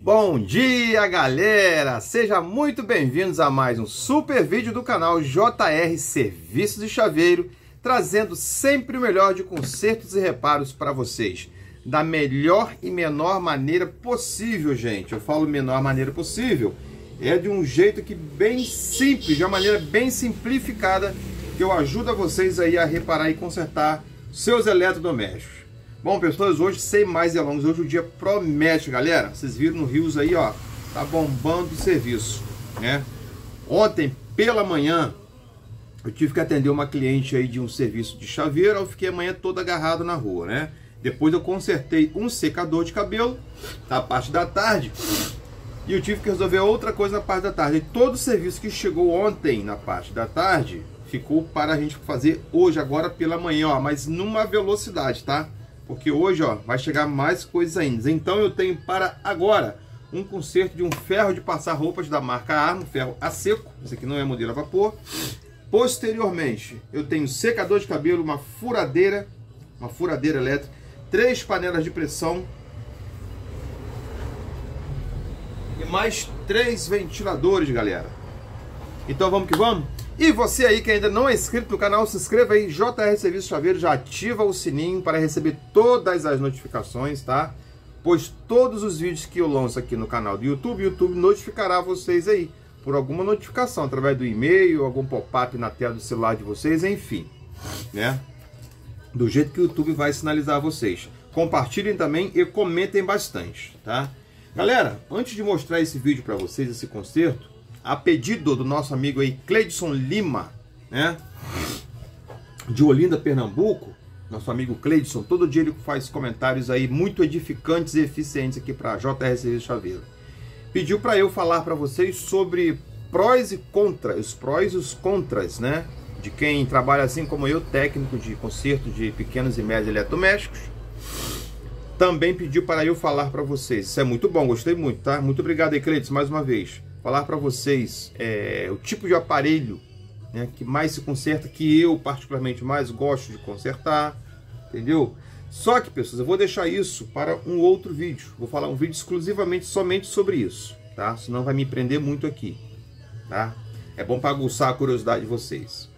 Bom dia, galera! Sejam muito bem-vindos a mais um super vídeo do canal JR Serviços de Chaveiro, trazendo sempre o melhor de consertos e reparos para vocês, da melhor e menor maneira possível, gente. Eu falo menor maneira possível, é de um jeito que bem simples, de uma maneira bem simplificada, que eu ajudo a vocês aí a reparar e consertar seus eletrodomésticos. Bom, pessoas, hoje sem mais delongas, hoje o dia promete, galera. Vocês viram no Rios aí, ó, tá bombando o serviço, né? Ontem, pela manhã, eu tive que atender uma cliente aí de um serviço de chaveiro, eu fiquei a manhã toda agarrado na rua, né? Depois eu consertei um secador de cabelo, na parte da tarde, e eu tive que resolver outra coisa na parte da tarde. E todo o serviço que chegou ontem na parte da tarde, ficou para a gente fazer hoje, agora pela manhã, ó, mas numa velocidade, tá? Porque hoje ó, vai chegar mais coisas ainda. Então eu tenho para agora um conserto de um ferro de passar roupas da marca Armo, ferro a seco, esse aqui não é modelo a vapor. Posteriormente, eu tenho secador de cabelo, uma furadeira, uma furadeira elétrica, três panelas de pressão e mais três ventiladores, galera. Então vamos que vamos? E você aí que ainda não é inscrito no canal, se inscreva aí, JR Serviço Chaveiro, já ativa o sininho para receber todas as notificações, tá? Pois todos os vídeos que eu lanço aqui no canal do YouTube, o YouTube notificará vocês aí por alguma notificação, através do e-mail, algum pop-up na tela do celular de vocês, enfim, né? Do jeito que o YouTube vai sinalizar a vocês. Compartilhem também e comentem bastante, tá? Galera, antes de mostrar esse vídeo para vocês, esse concerto, a pedido do nosso amigo aí, Cleidson Lima, né? De Olinda, Pernambuco, nosso amigo Cleidson, todo dia ele faz comentários aí muito edificantes e eficientes aqui para JR Serviço Chaveiro. Pediu para eu falar para vocês sobre prós e contras, os prós e os contras, né? De quem trabalha assim como eu, técnico de conserto de pequenos e médios eletrodomésticos. Também pediu para eu falar para vocês. Isso é muito bom, gostei muito, tá? Muito obrigado aí, Cleiton, mais uma vez falar para vocês é, o tipo de aparelho né, que mais se conserta, que eu particularmente mais gosto de consertar, entendeu? Só que, pessoas, eu vou deixar isso para um outro vídeo. Vou falar um vídeo exclusivamente somente sobre isso, tá? Senão vai me prender muito aqui, tá? É bom para aguçar a curiosidade de vocês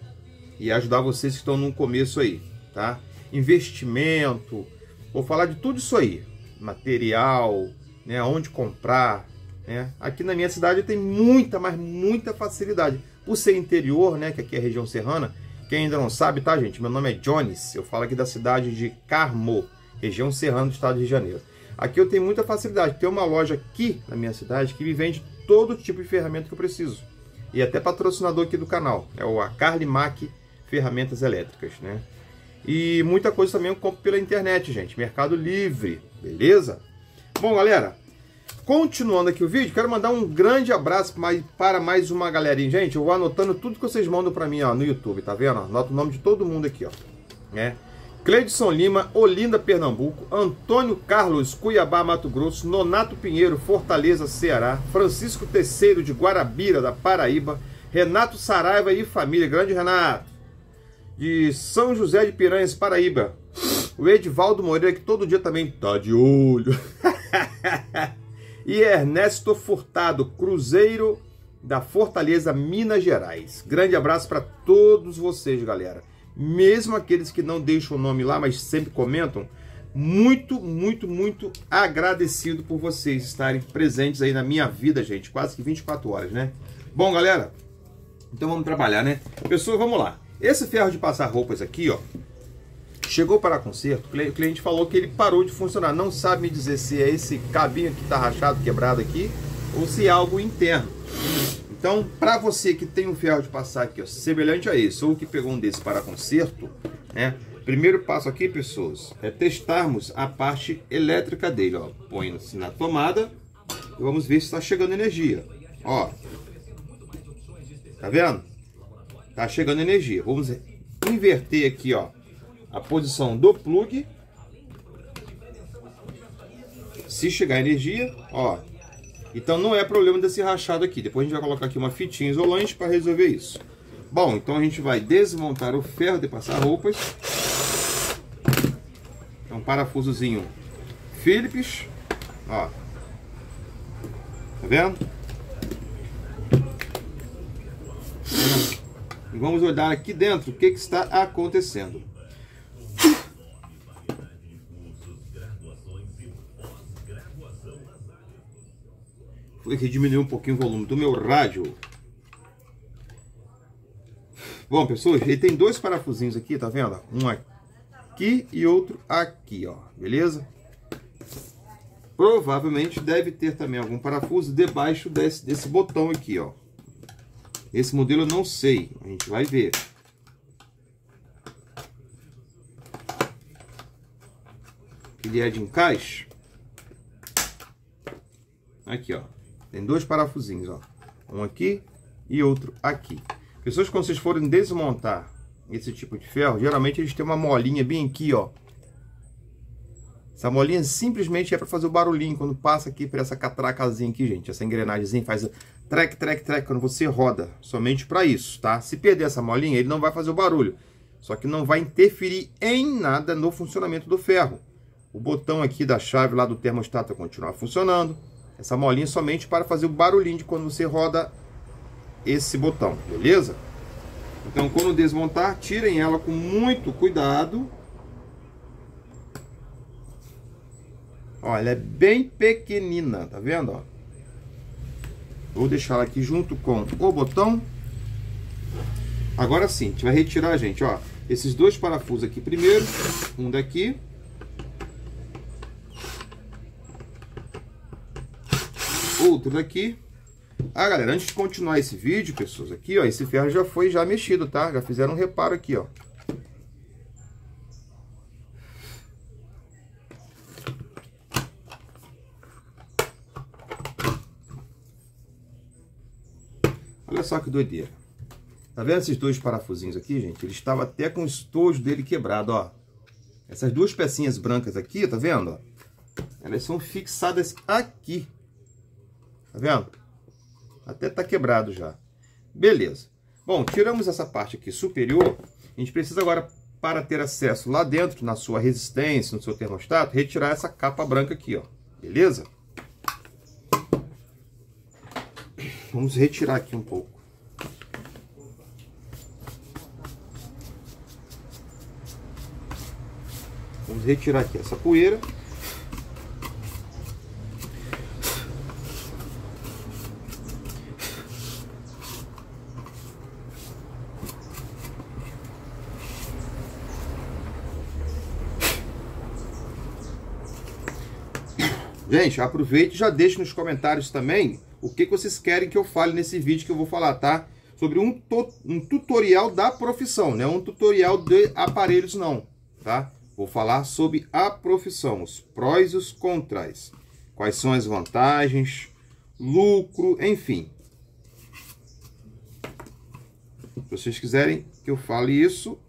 e ajudar vocês que estão no começo aí, tá? Investimento, vou falar de tudo isso aí, material, né? Onde comprar, né? Aqui na minha cidade tem muita, mas muita facilidade. Por ser interior, né, que aqui é a região serrana, quem ainda não sabe, tá, gente? Meu nome é Jones, eu falo aqui da cidade de Carmo, região serrana do estado de Janeiro. Aqui eu tenho muita facilidade. Tem uma loja aqui na minha cidade que me vende todo tipo de ferramenta que eu preciso. E até patrocinador aqui do canal. É o Carly Mac Ferramentas Elétricas, né? E muita coisa também eu compro pela internet, gente. Mercado Livre, beleza? Bom, galera, Continuando aqui o vídeo, quero mandar um grande abraço para mais uma galerinha. Gente, eu vou anotando tudo que vocês mandam para mim ó, no YouTube, tá vendo? Anota o nome de todo mundo aqui, ó. É. Cleidson Lima, Olinda, Pernambuco, Antônio Carlos, Cuiabá, Mato Grosso, Nonato Pinheiro, Fortaleza, Ceará, Francisco Terceiro de Guarabira, da Paraíba, Renato Saraiva e família, grande Renato, de São José de Piranhas, Paraíba, o Edivaldo Moreira, que todo dia também tá de olho. e Ernesto Furtado, Cruzeiro da Fortaleza, Minas Gerais. Grande abraço para todos vocês, galera. Mesmo aqueles que não deixam o nome lá, mas sempre comentam, muito, muito, muito agradecido por vocês estarem presentes aí na minha vida, gente. Quase que 24 horas, né? Bom, galera, então vamos trabalhar, né? Pessoal, vamos lá. Esse ferro de passar roupas aqui, ó, Chegou para conserto, o cliente falou que ele parou de funcionar. Não sabe me dizer se é esse cabinho que está rachado, quebrado aqui, ou se é algo interno. Então, para você que tem um ferro de passar aqui, ó, semelhante a esse, ou que pegou um desse para conserto, né? Primeiro passo aqui, pessoas, é testarmos a parte elétrica dele, ó. Põe-se na tomada e vamos ver se está chegando energia. Ó, tá vendo? Tá chegando energia. Vamos inverter aqui, ó, a posição do plug. Se chegar energia, ó. Então não é problema desse rachado aqui. Depois a gente vai colocar aqui uma fitinha isolante para resolver isso. Bom, então a gente vai desmontar o ferro de passar roupas. É um parafusozinho Philips, ó. vendo? E vamos olhar aqui dentro o que, que está acontecendo. Foi que diminuiu um pouquinho o volume do meu rádio. Bom, pessoas, ele tem dois parafusinhos aqui, tá vendo? Um aqui e outro aqui, ó. Beleza? Provavelmente deve ter também algum parafuso debaixo desse, desse botão aqui, ó. Esse modelo eu não sei, a gente vai ver. Ele é de encaixe. Aqui, ó. Tem dois parafusinhos, ó. Um aqui e outro aqui. Pessoas, quando vocês forem desmontar esse tipo de ferro, geralmente eles têm uma molinha bem aqui, ó. Essa molinha simplesmente é para fazer o barulhinho quando passa aqui por essa catracazinha aqui, gente. Essa engrenagemzinha faz trek, trek, trek quando você roda. Somente para isso, tá? Se perder essa molinha, ele não vai fazer o barulho. Só que não vai interferir em nada no funcionamento do ferro. O botão aqui da chave lá do termostato vai continuar funcionando. Essa molinha é somente para fazer o barulhinho de quando você roda esse botão, beleza? Então, quando desmontar, tirem ela com muito cuidado. Ó, ela é bem pequenina, tá vendo? Ó? Vou deixar ela aqui junto com o botão. Agora sim, a gente vai retirar, gente, ó, esses dois parafusos aqui primeiro. Um daqui outro daqui. Ah, galera, antes de continuar esse vídeo, pessoas, aqui, ó, esse ferro já foi já mexido, tá? Já fizeram um reparo aqui, ó. Olha só que doideira. Tá vendo esses dois parafusinhos aqui, gente? Ele estava até com o estojo dele quebrado, ó. Essas duas pecinhas brancas aqui, tá vendo? Elas são fixadas aqui. Tá vendo? Até tá quebrado já. Beleza. Bom, tiramos essa parte aqui superior. A gente precisa agora, para ter acesso lá dentro, na sua resistência, no seu termostato, retirar essa capa branca aqui, ó. Beleza? Vamos retirar aqui um pouco. Vamos retirar aqui essa poeira. Gente, aproveite e já deixe nos comentários também o que, vocês querem que eu fale nesse vídeo que eu vou falar, tá? Sobre um, um tutorial da profissão, não é um tutorial de aparelhos não, tá? Vou falar sobre a profissão, os prós e os contras. Quais são as vantagens, lucro, enfim. Se vocês quiserem que eu fale isso,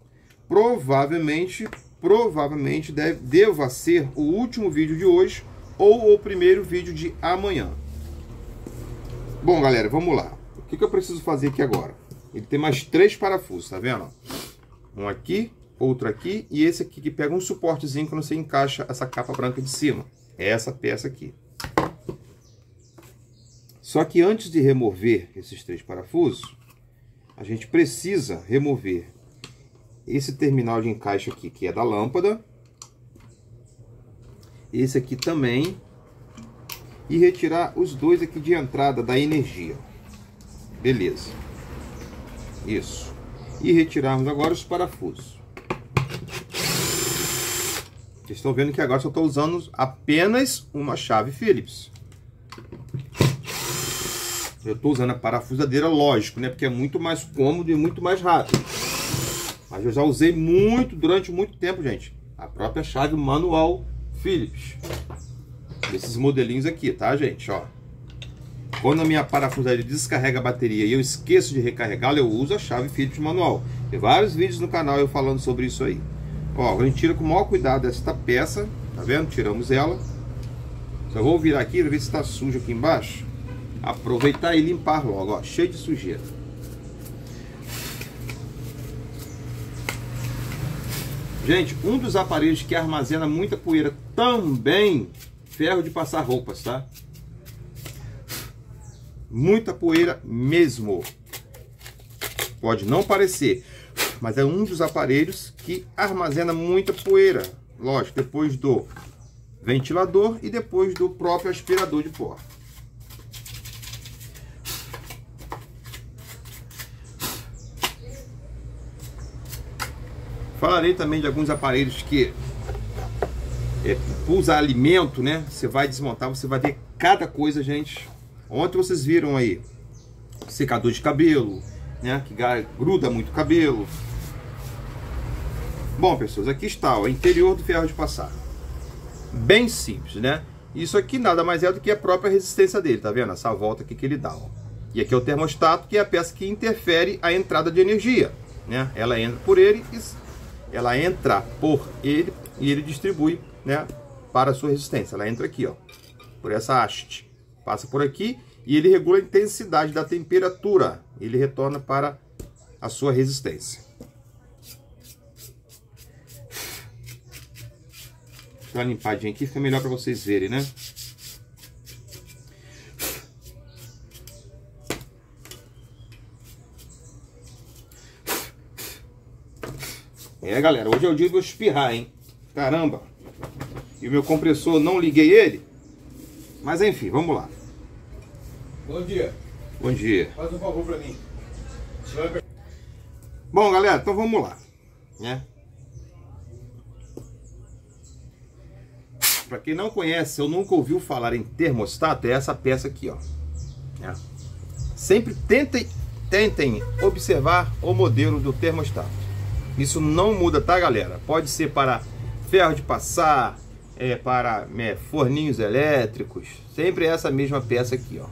provavelmente, provavelmente deve, deva ser o último vídeo de hoje ou o primeiro vídeo de amanhã. Bom, galera, vamos lá. O que, que eu preciso fazer aqui agora? Ele tem mais três parafusos, tá vendo? Um aqui, outro aqui e esse aqui que pega um suportezinho quando você encaixa essa capa branca de cima. É essa peça aqui. Só que antes de remover esses três parafusos, a gente precisa remover esse terminal de encaixe aqui, que é da lâmpada, esse aqui também e retirar os dois aqui de entrada da energia. Beleza. Isso. E retirarmos agora os parafusos. Vocês estão vendo que agora só estou usando apenas uma chave Phillips. Eu estou usando a parafusadeira, lógico, né? Porque é muito mais cômodo e muito mais rápido. Mas eu já usei muito, durante muito tempo, gente. A própria chave manual Philips. Esses modelinhos aqui, tá, gente? Ó. Quando a minha parafusadeira descarrega a bateria e eu esqueço de recarregá-la, eu uso a chave Philips manual. Tem vários vídeos no canal eu falando sobre isso aí. Ó, a gente tira com o maior cuidado esta peça, tá vendo? Tiramos ela. Só vou virar aqui para ver se está sujo aqui embaixo. Aproveitar e limpar logo, ó, cheio de sujeira. Gente, um dos aparelhos que armazena muita poeira também, ferro de passar roupas, tá? Muita poeira mesmo. Pode não parecer, mas é um dos aparelhos que armazena muita poeira. Lógico, depois do ventilador e depois do próprio aspirador de pó. Falarei também de alguns aparelhos que é, alimento, né? Você vai desmontar, você vai ver cada coisa, gente. Ontem vocês viram aí secador de cabelo, né? Que gruda muito o cabelo. Bom, pessoas, aqui está o interior do ferro de passar. Bem simples, né? Isso aqui nada mais é do que a própria resistência dele, tá vendo? Essa volta aqui que ele dá, ó. E aqui é o termostato, que é a peça que interfere a entrada de energia, né? Ela entra por ele, ela entra por ele e ele distribui né, para a sua resistência. Ela entra aqui, ó, por essa haste. Passa por aqui e ele regula a intensidade da temperatura. Ele retorna para a sua resistência. Dar uma limpadinha aqui, fica melhor para vocês verem, né? É, galera, hoje é o dia de eu espirrar, hein? Caramba! E o meu compressor, não liguei ele. Mas enfim, vamos lá. Bom dia. Bom dia. Faz um favor para mim. Bom, galera, então vamos lá. Né? Para quem não conhece ou nunca ouviu falar em termostato, é essa peça aqui, ó. É. Sempre tentem, tentem observar o modelo do termostato. Isso não muda, tá, galera? Pode ser para ferro de passar, é, para é, forninhos elétricos. Sempre essa mesma peça aqui, ó.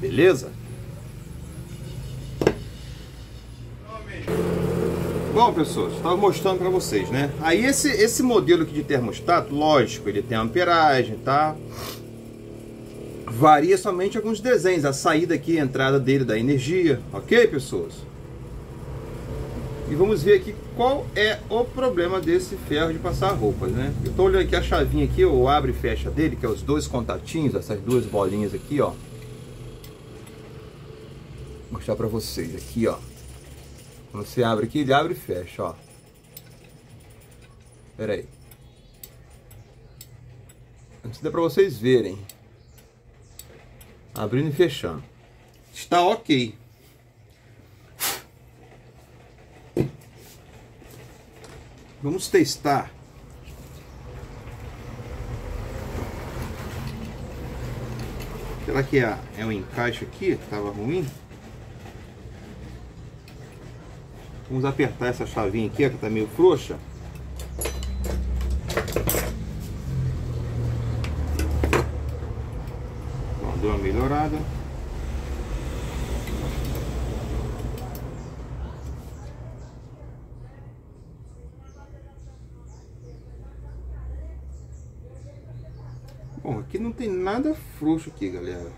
Beleza? Bom, pessoas, estava mostrando para vocês, né? Aí esse, esse modelo aqui de termostato, lógico, ele tem amperagem, tá? Varia somente alguns desenhos, a saída aqui, a entrada dele da energia, ok, pessoas? E vamos ver aqui qual é o problema desse ferro de passar roupas, né? Eu tô olhando aqui a chavinha aqui, o abre e fecha dele, que é os dois contatinhos, essas duas bolinhas aqui, ó. Vou mostrar pra vocês aqui, ó. Quando você abre aqui, ele abre e fecha, ó. Pera aí. Antes dá pra vocês verem. Abrindo e fechando. Está ok. Vamos testar. Será que é, é um encaixe aqui que estava ruim? Vamos apertar essa chavinha aqui, que está meio frouxa. deu uma melhorada. Bom, aqui não tem nada frouxo aqui, galera.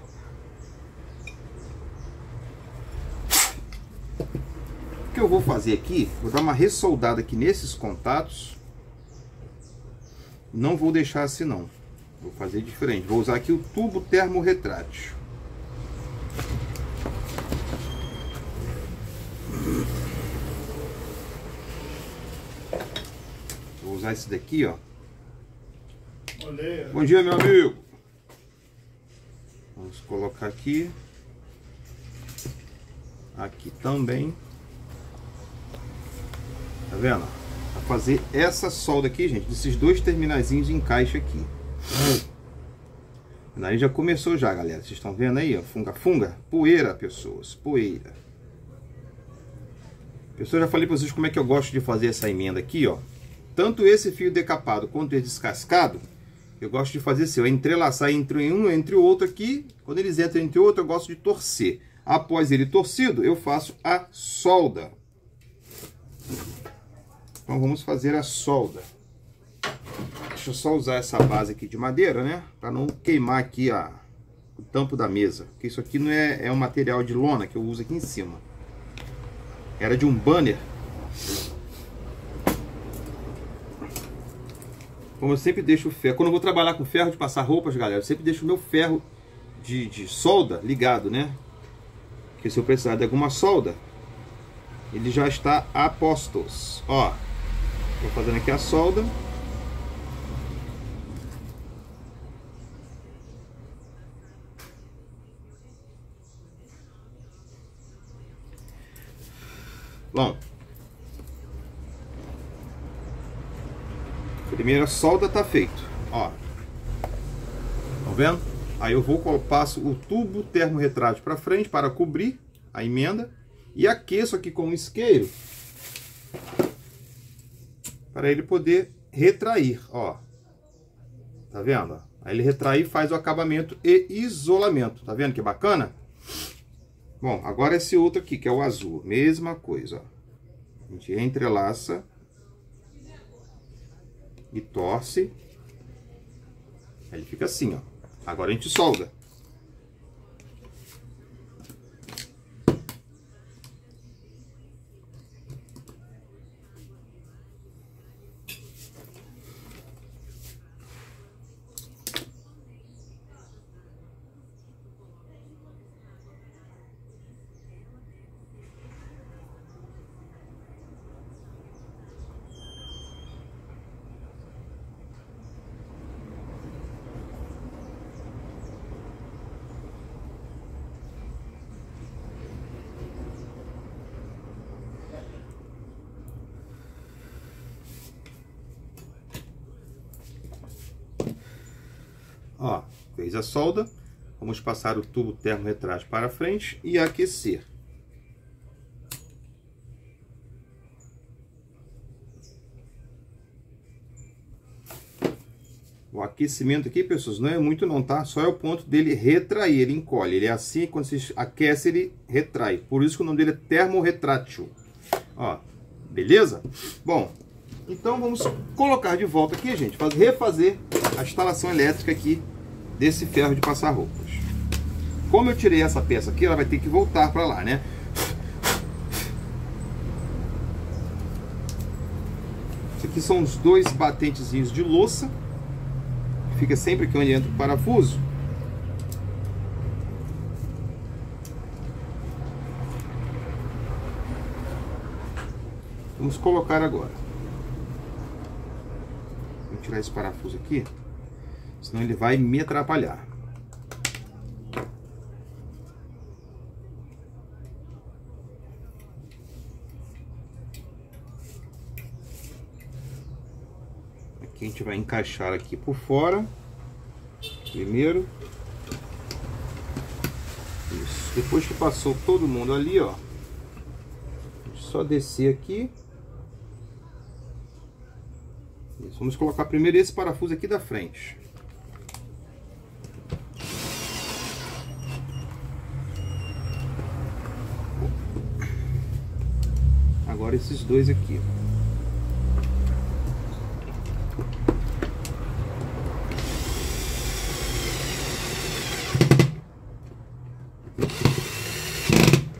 O que eu vou fazer aqui, vou dar uma ressoldada aqui nesses contatos. Não vou deixar assim não. Vou fazer diferente. Vou usar aqui o tubo termorretrátil. Vou usar esse daqui, ó. Bom dia, meu amigo. Vamos colocar aqui. Aqui também. Tá vendo? Pra fazer essa solda aqui, gente, desses dois terminazinhos de encaixe aqui. Aí já começou já, galera. Vocês estão vendo aí, ó, funga, funga, poeira, pessoas, poeira. Pessoal, já falei para vocês como é que eu gosto de fazer essa emenda aqui, ó. Tanto esse fio decapado quanto esse descascado, eu gosto de fazer assim, eu entrelaçar entre um entre o outro aqui. Quando eles entram entre o outro, eu gosto de torcer. Após ele torcido, eu faço a solda. Então vamos fazer a solda. Deixa eu só usar essa base aqui de madeira, né? Para não queimar aqui a, o tampo da mesa. Porque isso aqui não é, é um material de lona que eu uso aqui em cima. Era de um banner Como eu sempre deixo o ferro. Quando eu vou trabalhar com ferro de passar roupas, galera, eu sempre deixo o meu ferro de, de solda ligado, né? Que se eu precisar de alguma solda, ele já está a postos. Ó, tô fazendo aqui a solda. Bom, primeira solda tá feito, ó. Tá vendo? Aí eu vou passo o tubo termorretrátil para frente para cobrir a emenda e aqueço aqui com um isqueiro para ele poder retrair, ó. Tá vendo? Aí ele retrai faz o acabamento e isolamento. Tá vendo que bacana? Bom, agora esse outro aqui, que é o azul. Mesma coisa, ó. A gente entrelaça e torce. Aí ele fica assim, ó. Agora a gente solda. Fez a solda. Vamos passar o tubo termorretrátil para frente e aquecer. O aquecimento aqui, pessoas, não é muito não, tá? Só é o ponto dele retrair, ele encolhe. Ele é assim, quando se aquece, ele retrai. Por isso que o nome dele é termorretrátil. Ó, beleza? Bom, então vamos colocar de volta aqui, gente, refazer a instalação elétrica aqui desse ferro de passar roupas. Como eu tirei essa peça aqui, ela vai ter que voltar para lá, né? Isso aqui são os dois batentezinhos de louça. Fica sempre aqui onde entra o parafuso. Vamos colocar agora. Vou tirar esse parafuso aqui senão ele vai me atrapalhar. Aqui a gente vai encaixar aqui por fora, primeiro. Isso. Depois que passou todo mundo ali, ó, só descer aqui. Vamos colocar primeiro esse parafuso aqui da frente. agora esses dois aqui.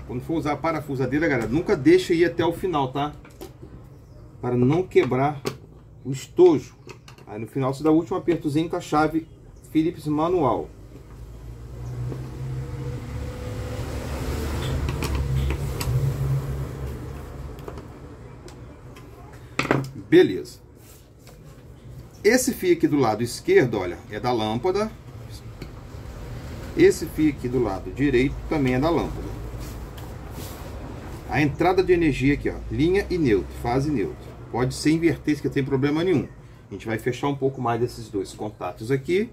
Quando for usar a parafusadeira, galera, nunca deixa ir até o final, tá? Para não quebrar o estojo. Aí no final você dá o último apertozinho com a chave Phillips manual. Beleza. Esse fio aqui do lado esquerdo, olha, é da lâmpada. Esse fio aqui do lado direito também é da lâmpada. A entrada de energia aqui, ó, linha e neutro, fase neutro. Pode ser inverter, que não tem problema nenhum. A gente vai fechar um pouco mais desses dois contatos aqui.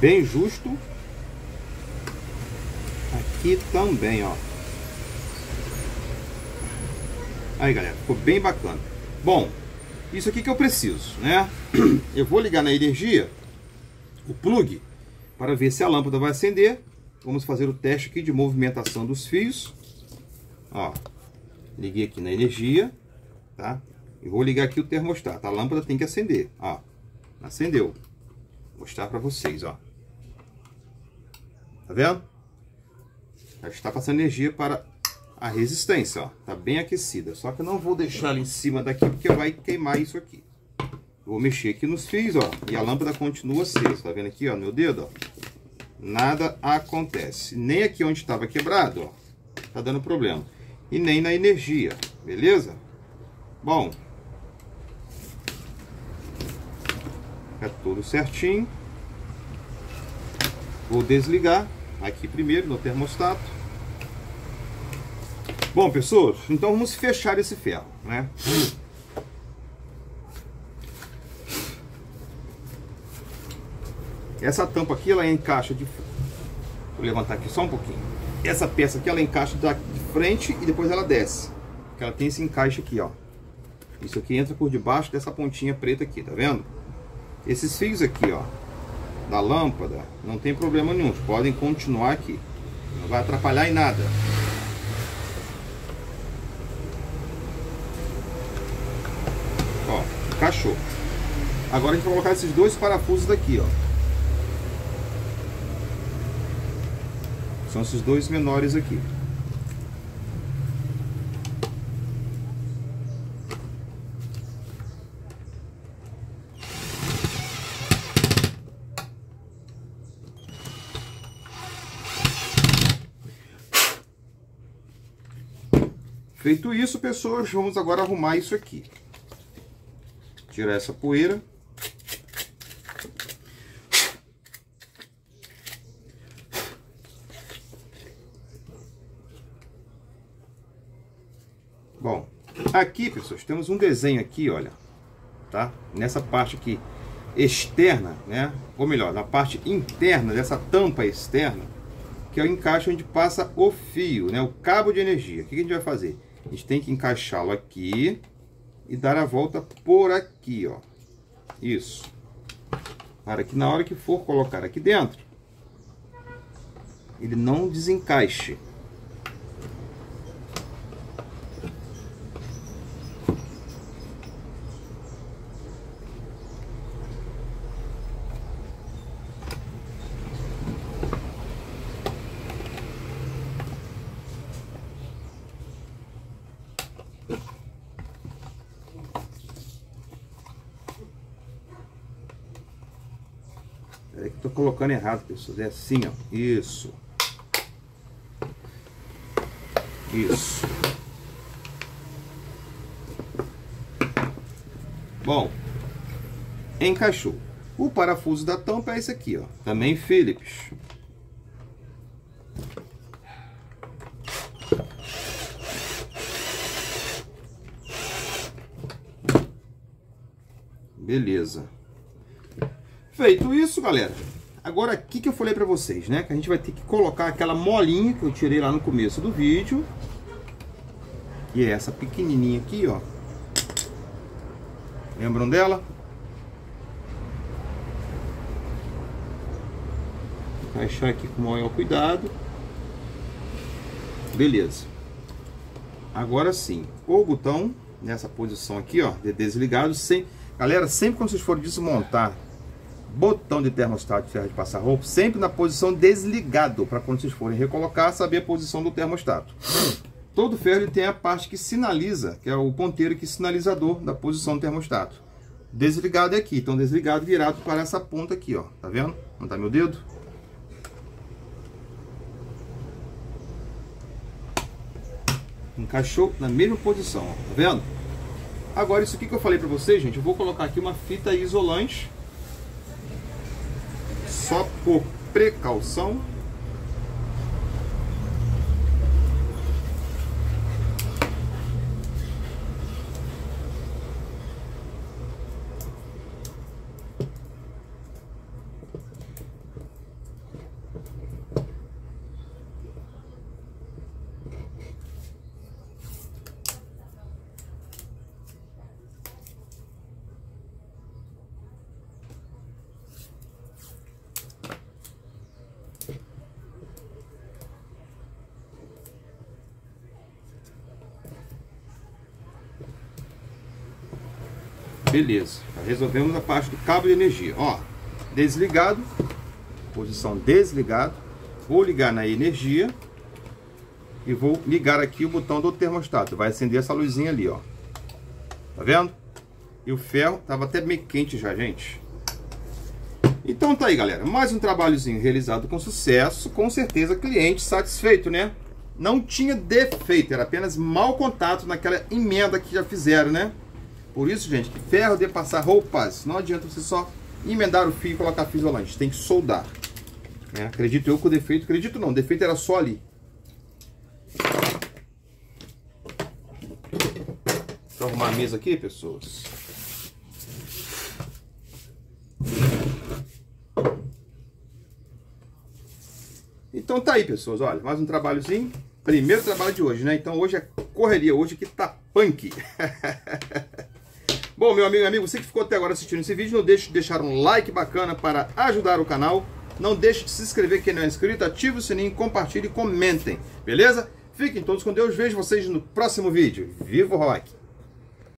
Bem justo. Aqui também, ó. Aí, galera, ficou bem bacana. Bom, isso aqui que eu preciso, né? Eu vou ligar na energia o plug para ver se a lâmpada vai acender. Vamos fazer o teste aqui de movimentação dos fios. Ó, liguei aqui na energia, tá? E vou ligar aqui o termostato. A lâmpada tem que acender, ó. Acendeu. mostrar para vocês, ó. Tá vendo? Já está passando energia para a resistência, ó. Tá bem aquecida. Só que eu não vou deixar ela em cima daqui porque vai queimar isso aqui. Vou mexer aqui nos fios, ó. E a lâmpada continua acesa. Tá vendo aqui, ó, meu dedo, ó? Nada acontece. Nem aqui onde estava quebrado, ó. Tá dando problema. E nem na energia, beleza? Bom. É tudo certinho. Vou desligar aqui primeiro no termostato. Bom, pessoas, então vamos fechar esse ferro, né? Essa tampa aqui, ela encaixa de... Vou levantar aqui só um pouquinho. Essa peça aqui, ela encaixa de frente e depois ela desce. Ela tem esse encaixe aqui, ó. Isso aqui entra por debaixo dessa pontinha preta aqui, tá vendo? Esses fios aqui, ó, da lâmpada, não tem problema nenhum. Podem continuar aqui. Não vai atrapalhar em nada. Ó, encaixou. Agora a gente vai colocar esses dois parafusos daqui, ó. São esses dois menores aqui. Feito isso, pessoas, vamos agora arrumar isso aqui. Tirar essa poeira. Bom, aqui, pessoas, temos um desenho aqui, olha, tá? Nessa parte aqui externa, né? Ou melhor, na parte interna dessa tampa externa, que é o encaixe onde passa o fio, né? O cabo de energia. O que a gente vai fazer? A gente tem que encaixá-lo aqui e dar a volta por aqui, ó. Isso. Para que na hora que for colocar aqui dentro, ele não desencaixe. Colocando errado, pessoal. É assim, ó. Isso. Isso. Bom, encaixou. O parafuso da tampa é esse aqui, ó. Também Phillips. Beleza. Feito isso, galera. Agora aqui que eu falei pra vocês, né? Que a gente vai ter que colocar aquela molinha que eu tirei lá no começo do vídeo. E é essa pequenininha aqui, ó. Lembram dela? Encaixar aqui com o maior cuidado. Beleza. Agora sim, o botão nessa posição aqui, ó, de desligado, sem... Galera, sempre quando vocês forem desmontar botão de termostato de ferro de passar roupa, sempre na posição desligado, para quando vocês forem recolocar, saber a posição do termostato. Todo ferro tem a parte que sinaliza, que é o ponteiro que sinalizador da posição do termostato. Desligado é aqui, então desligado virado para essa ponta aqui, ó. Tá vendo? Não tá meu dedo? Encaixou na mesma posição, ó. Tá vendo? Agora isso aqui que eu falei para vocês, gente, eu vou colocar aqui uma fita isolante só por precaução Beleza, resolvemos a parte do cabo de energia. Ó, desligado, posição desligado. Vou ligar na energia e vou ligar aqui o botão do termostato. Vai acender essa luzinha ali, ó. Tá vendo? E o ferro tava até meio quente já, gente. Então tá aí, galera. Mais um trabalhozinho realizado com sucesso. Com certeza, cliente satisfeito, né? Não tinha defeito, era apenas mau contato naquela emenda que já fizeram, né? Por isso, gente, que ferro de passar roupas. Não adianta você só emendar o fio e colocar fio isolante. Tem que soldar. É, acredito eu que o defeito, acredito não, o defeito era só ali. Deixa eu arrumar a mesa aqui, pessoas. Então tá aí, pessoas, olha, mais um trabalhozinho. Primeiro trabalho de hoje, né? Então hoje é correria, hoje aqui tá punk. Bom, meu amigo amigo, você que ficou até agora assistindo esse vídeo, não deixe de deixar um like bacana para ajudar o canal. Não deixe de se inscrever quem não é inscrito, ative o sininho, compartilhe e comentem, beleza? Fiquem todos com Deus, vejo vocês no próximo vídeo. Viva o rock!